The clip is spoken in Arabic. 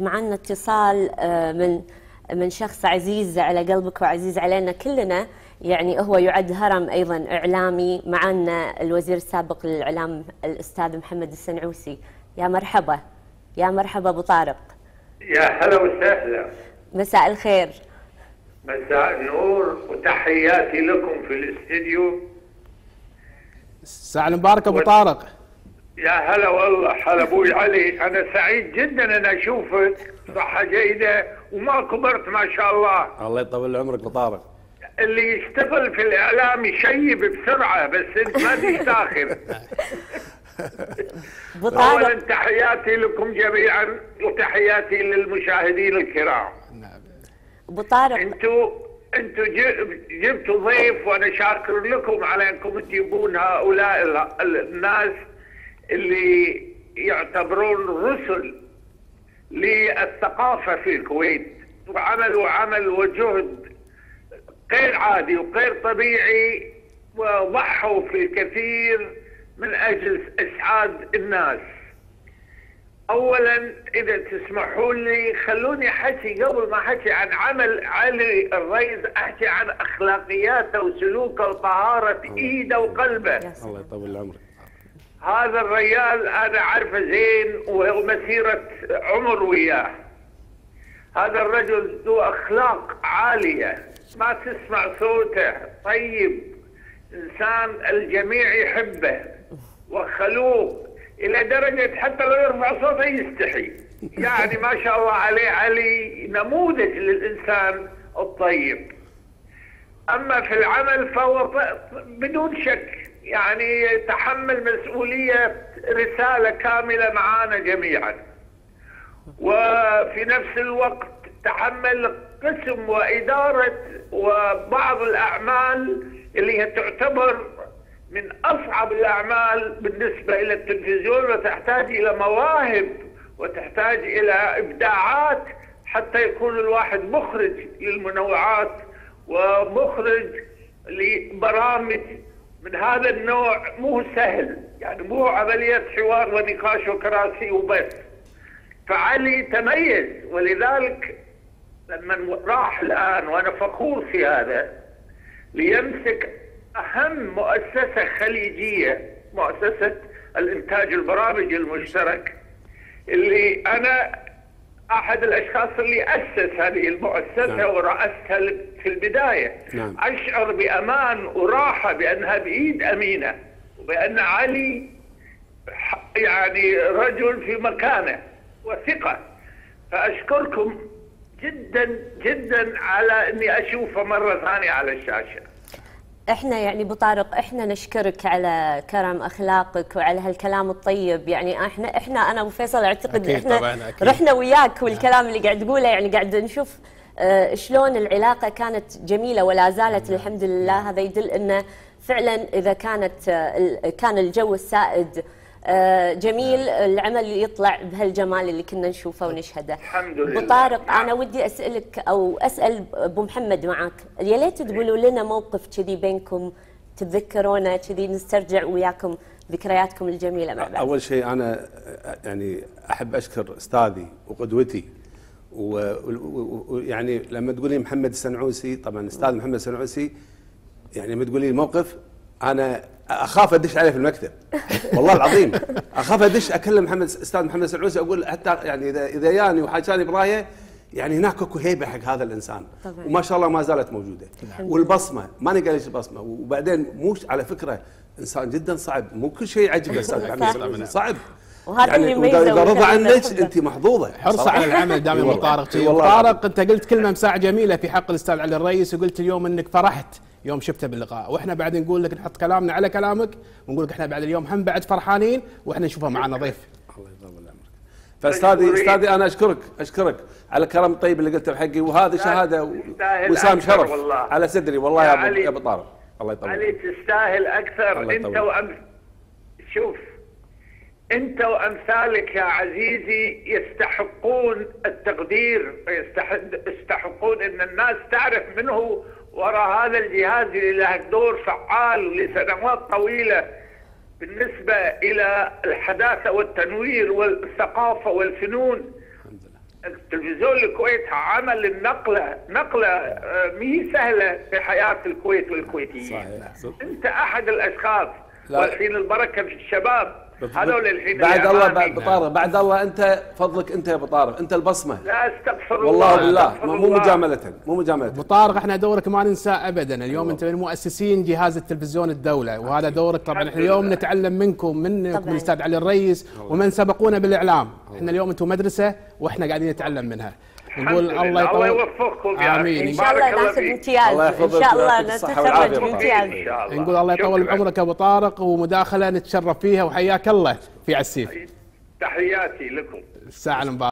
معنا اتصال آه، من من شخص عزيز على قلبك وعزيز علينا كلنا. يعني هو يعد هرم أيضا إعلامي معنا الوزير السابق للإعلام الأستاذ محمد السنعوسي. يا مرحبا. يا مرحبا أبو طارق. يا هلا وسهلا. مساء الخير. مساء النور وتحياتي لكم في الاستديو. الساعة المباركة أبو طارق. يا هلا والله هلا أبوي علي. أنا سعيد جدا أن أشوفك. صحة جيدة وما كبرت ما شاء الله. الله يطول عمرك ابو طارق اللي يشتغل في الإعلام يشيب بسرعة بس أنت ما تستاخر ابو اولا تحياتي لكم جميعا وتحياتي للمشاهدين الكرام. ابو طارق أنتوا أنتوا جبتوا ضيف وأنا شاكر لكم على انكم تجيبون هؤلاء ال- ال- الناس. اللي يعتبرون رسل للثقافة في الكويت وعملوا عمل وجهد غير عادي وغير طبيعي وضحوا في الكثير من أجل إسعاد الناس. اولا إذا تسمحوا لي خلوني أحكي قبل ما أحكي عن عمل علي الريز أحكي عن أخلاقياته وسلوكه وطهارة إيده وقلبه يا سلام. الله يطول عمرك هذا الرجال أنا عارفه زين ومسيرة عمر وياه. هذا الرجل ذو أخلاق عالية. ما تسمع صوته. طيب. إنسان الجميع يحبه وخلوق إلى درجة حتى لو يرفع صوته يستحي. يعني ما شاء الله عليه علي نموذج للإنسان الطيب. أما في العمل فهو بدون شك يعني يتحمل مسؤولية رسالة كاملة معانا جميعا. وفي نفس الوقت تحمل قسم وإدارة وبعض الأعمال اللي هي تعتبر من أصعب الأعمال بالنسبة إلى التلفزيون وتحتاج إلى مواهب وتحتاج إلى إبداعات حتى يكون الواحد مخرج للمنوعات ومخرج لبرامج من هذا النوع مو سهل. يعني مو عملية حوار ونقاش وكراسي وبس فعلي تميز. ولذلك لما راح الآن وأنا فخور في هذا ليمسك أهم مؤسسة خليجية مؤسسة الإنتاج البرامج المشترك اللي أنا أحد الأشخاص اللي اسس هذه المؤسسة نعم. وراسها في البداية نعم. أشعر بأمان وراحة بانها بايد أمينة وبأن علي يعني رجل في مكانة وثقة فأشكركم جدا جدا على أني أشوفه مرة ثانية على الشاشة إحنا يعني أبو طارق إحنا نشكرك على كرم أخلاقك وعلى هالكلام الطيب. يعني إحنا إحنا أنا أبو فيصل أعتقد أكيد إحنا طبعاً، أكيد. رحنا وياك والكلام اللي قاعد تقوله. يعني قاعد نشوف آه، شلون العلاقة كانت جميلة ولا زالت الحمد لله. هذا يدل إنه فعلا إذا كانت آه، كان الجو السائد جميل العمل يطلع بهالجمال اللي كنا نشوفه ونشهده الحمد لله. ابو طارق نعم. أنا ودي أسألك أو أسأل أبو محمد معك يا ليت تقولوا لنا موقف كذي بينكم تتذكرونه كذي نسترجع وياكم ذكرياتكم الجميلة مع بعض أول شيء أنا يعني أحب أشكر أستاذي وقدوتي ويعني لما تقولي محمد السنعوسي طبعا أستاذ محمد السنعوسي يعني لما تقولي الموقف أنا أخاف أدش عليه في المكتب. والله العظيم. أخاف أدش أكلم محمد أستاذ محمد السنعوسي أقول حتى يعني إذا إذا جاني وحاجاني برايه يعني هناك أكو هيبة حق هذا الإنسان. طبعاً. وما شاء الله ما زالت موجودة. والبصمة ما نقدر ليش البصمه وبعدين مو على فكرة إنسان جدا صعب. مو كل شيء يعجبه أستاذ محمد. صعب. وهذا اللي يعني يميزه واذا إذا رضى عنك. أنت محظوظة. حرص صراحة. على العمل دائما. طارق طارق أنت قلت كلمة مساعه جميلة في حق الأستاذ علي الرئيس وقلت اليوم إنك فرحت. يوم شفته باللقاء وإحنا بعد نقول لك نحط كلامنا على كلامك ونقول لك إحنا بعد اليوم هم بعد فرحانين وإحنا نشوفه معنا ضيف الله يطول عمرك فاستاذي. أستاذي أنا أشكرك أشكرك على الكلام الطيب اللي قلته بحقي وهذه شهادة وسام شرف والله. على صدري والله يا يا. يا أبو طارق الله يطول علي عمرك. تستاهل أكثر أنت. وأم... شوف أنت وأمثالك يا عزيزي يستحقون التقدير ويستحقون إن الناس تعرف منه وراء هذا الجهاز اللي له دور فعال لسنوات طويلة بالنسبة إلى الحداثة والتنوير والثقافة والفنون. الحمد لله. تلفزيون الكويت عمل النقلة نقلة آه، مي سهلة في حياة الكويت والكويتيين. صحيح. أحد الأشخاص. لا. والحين البركة في الشباب. هذول الحين بعد الله. بعد بطارق. بعد الله أنت فضلك أنت يا ابو طارق أنت البصمة. لا استغفر والله الله بالله. استغفر مو الله. مجامله مو مجامله ابو طارق إحنا دورك ما ننساه ابدا. اليوم انت من مؤسسين جهاز التلفزيون الدولة وهذا دورك طبعا. إحنا اليوم. نتعلم منكم. من الاستاذ علي الرئيس ومن سبقونا بالإعلام. إحنا اليوم أنتم مدرسة وإحنا قاعدين نتعلم منها. نقول. الله الله يطول يوفقكم يا آمين. أخي. إن شاء الله الله ناخذ. امتياز الله إن شاء الله نتخرج. بامتياز الله نقول الله يطول. بعمرك أبو طارق ومداخلة نتشرف فيها وحياك الله في عسيف تحياتي لكم الساعة المباركه